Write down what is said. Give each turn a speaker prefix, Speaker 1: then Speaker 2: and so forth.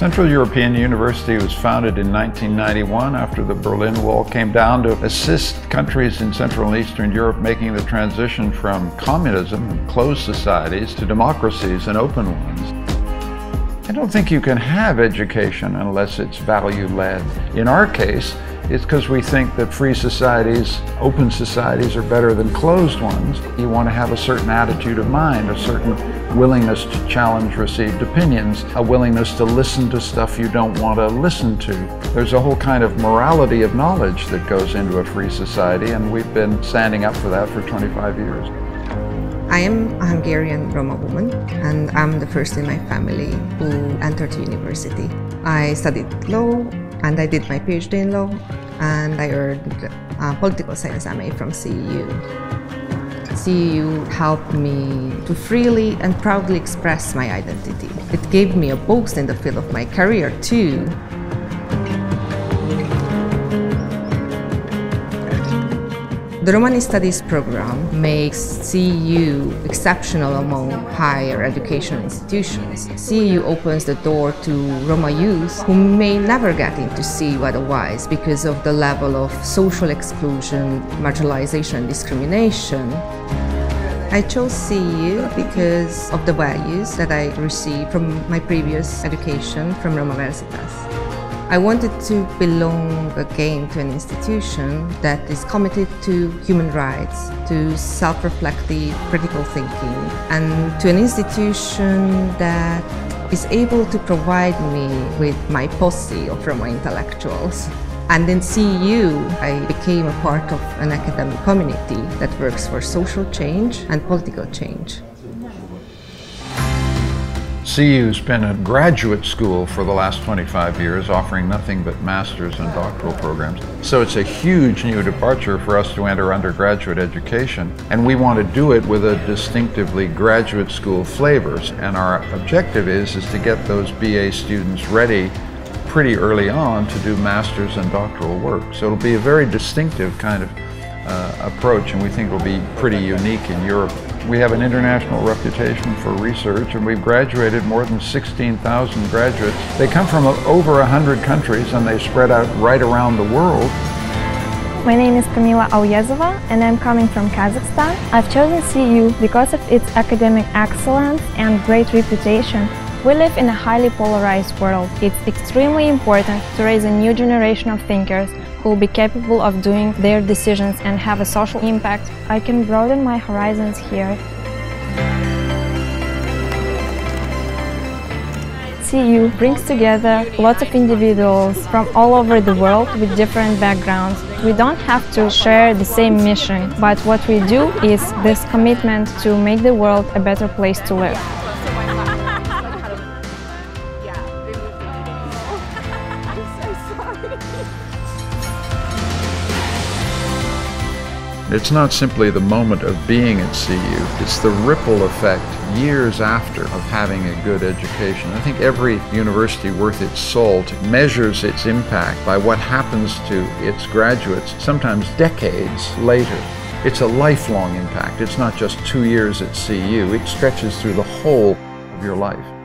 Speaker 1: Central European University was founded in 1991 after the Berlin Wall came down to assist countries in Central and Eastern Europe making the transition from communism and closed societies to democracies and open ones. I don't think you can have education unless it's value-led. In our case, it's because we think that free societies, open societies are better than closed ones. You want to have a certain attitude of mind, a certain willingness to challenge received opinions, a willingness to listen to stuff you don't want to listen to. There's a whole kind of morality of knowledge that goes into a free society, and we've been standing up for that for 25 years.
Speaker 2: I am a Hungarian Roma woman, and I'm the first in my family who entered university. I studied law, and I did my PhD in law, and I earned a political science MA from CEU. CEU helped me to freely and proudly express my identity. It gave me a boost in the field of my career too, The Romani Studies program makes CEU exceptional among higher education institutions. CEU opens the door to Roma youth who may never get into CEU otherwise because of the level of social exclusion, marginalization, and discrimination. I chose CEU because of the values that I received from my previous education from Romaversitas. I wanted to belong again to an institution that is committed to human rights, to self-reflective critical thinking, and to an institution that is able to provide me with my posse of Roma intellectuals. And in CEU, I became a part of an academic community that works for social change and political change.
Speaker 1: CEU's been a graduate school for the last 25 years, offering nothing but master's and doctoral programs. So it's a huge new departure for us to enter undergraduate education. And we want to do it with a distinctively graduate school flavors. And our objective is, is to get those BA students ready pretty early on to do master's and doctoral work. So it'll be a very distinctive kind of uh, approach and we think will be pretty unique in Europe. We have an international reputation for research and we've graduated more than 16,000 graduates. They come from over 100 countries and they spread out right around the world.
Speaker 3: My name is Kamila Auyezova and I'm coming from Kazakhstan. I've chosen CEU because of its academic excellence and great reputation. We live in a highly polarized world. It's extremely important to raise a new generation of thinkers who will be capable of doing their decisions and have a social impact. I can broaden my horizons here. CEU brings together lots of individuals from all over the world with different backgrounds. We don't have to share the same mission, but what we do is this commitment to make the world a better place to live.
Speaker 1: It's not simply the moment of being at CEU, it's the ripple effect years after of having a good education. I think every university worth its salt measures its impact by what happens to its graduates, sometimes decades later. It's a lifelong impact. It's not just two years at CEU, it stretches through the whole of your life.